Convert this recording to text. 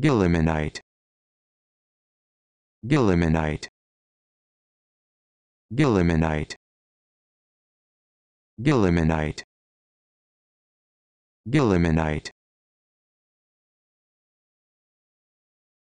Gillimanite. Gillimanite. Gillimanite. Gillimanite. Gillimanite.